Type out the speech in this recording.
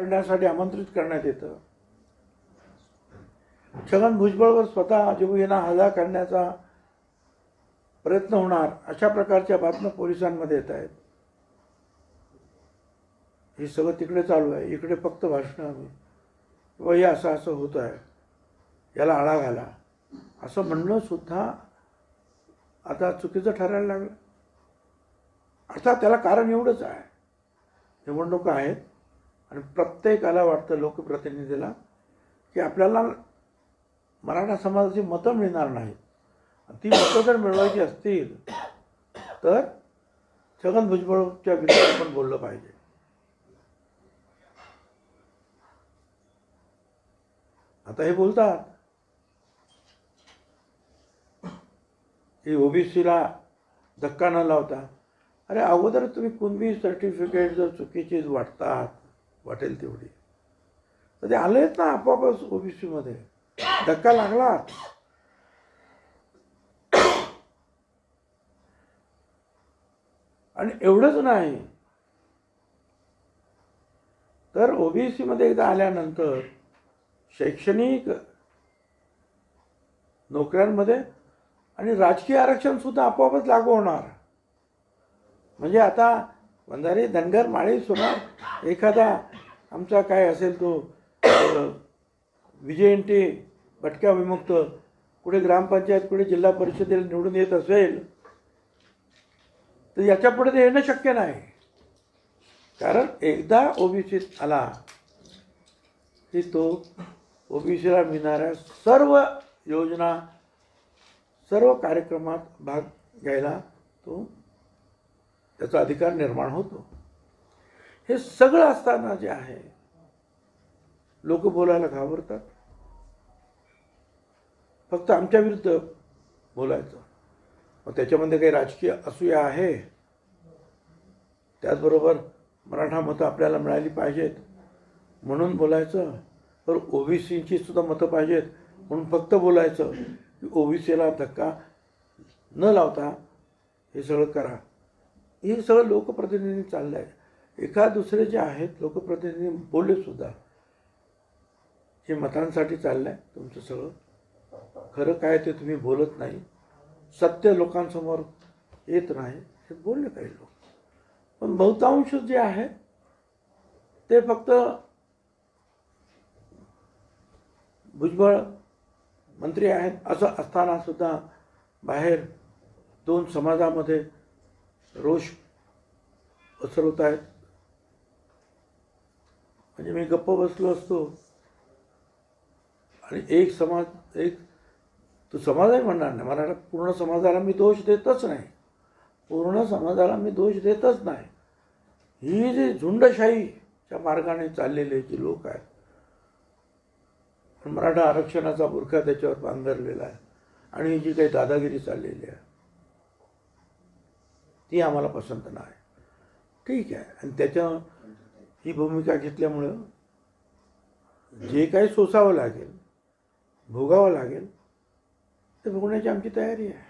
करण्यासाठी आमंत्रित करण्यात येतं. छगन भुजबळवर स्वतः जीवघेणा हल्ला करण्याचा प्रयत्न होणार अशा प्रकारच्या बातम्या पोलिसांमध्ये येत आहेत. हे सगळं तिकडे चालू आहे. इकडे फक्त भाषणं हवी किंवा हे असं असं होत आहे. याला आळा घाला. असं म्हणणं सुद्धा आता चुकीचं ठरायला लागलं. अर्थात त्याला कारण एवढंच आहे. निवडणुका आहेत. आणि प्रत्येकाला वाटतं लोकप्रतिनिधीला की आपल्याला मराठा समाजाची मतं मिळणार नाहीत. ती मतं जर मिळवायची असतील तर छगन भुजबळच्या विरोधात आपण बोललं पाहिजे. आता हे बोलतात. की ओबीसीला धक्का न लावता अरे अगोदर तुम्ही कुणबी सर्टिफिकेट जर चुकीचीच वाटतात वाटेल तेवढी. तर ते आलेच ना आपोआपच ओबीसीमध्ये धक्का लागला. आणि एवढंच नाही. तर ओबीसीमध्ये एकदा आल्यानंतर शैक्षणिक नोकऱ्यांमध्ये आणि राजकीय आरक्षण सुद्धा आपोआपच लागू होणार. म्हणजे आता वंजारी धनगर माळी सोनार एखादा आमचा काय असेल तो अ, विजयंती भटक्या विमुक्त. कुठे ग्रामपंचायत कुठे जिल्हा परिषदेला निवडून येत असेल तर याच्यापुढे ते येणं शक्य नाही. कारण एकदा ओबीसीत आला की तो ओबीसीला मिळणाऱ्या सर्व योजना सर्व कार्यक्रमात भाग घ्यायला तो त्याचा अधिकार निर्माण होतो. हे सगळं असताना जे आहे लोक बोलायला घाबरतात. फक्त आमच्या विरुद्ध बोलायचं. मग त्याच्यामध्ये काही राजकीय असूया आहे. त्याचबरोबर मराठा मतं आपल्याला मिळाली पाहिजेत म्हणून बोलायचं. तर ओबीसीची सुद्धा मतं पाहिजेत म्हणून फक्त बोलायचं की ओबीसीला धक्का न लावता हे सगळं करा. हे सगळं लोकप्रतिनिधी चाललं आहे एका दुसरे जे आहेत लोकप्रतिनिधी बोलले सुद्धा हे मतांसाठी चाललं आहे तुमचं सगळं. खरं काय ते तुम्ही बोलत नाही. सत्य लोकांसमोर येत नाही. हे बोलले काही लोक. पण बहुतांश जे आहे ते फक्त भुजबळ मंत्री आहेत असं असताना सुद्धा बाहेर दोन समाजामध्ये रोष पसरवत आहेत म्हणजे मी गप्प बसलो असतो. आणि एक समाज एक तो समाजही म्हणणार नाही. मराठा पूर्ण समाजाला मी दोष देतच नाही. पूर्ण समाजाला मी दोष देतच नाही. ही जी झुंडशाहीच्या मार्गाने चाललेले जी लोक आहेत पण मराठा आरक्षणाचा बुरखा त्याच्यावर पांघरलेला आहे. आणि जी काही दादागिरी चाललेली आहे ती आम्हाला पसंत नाही. ठीक आहे. आणि त्याच्या ही भूमिका घेतल्यामुळं जे काही सोसावं लागेल भोगावं लागेल ते भोगण्याची आमची तयारी आहे.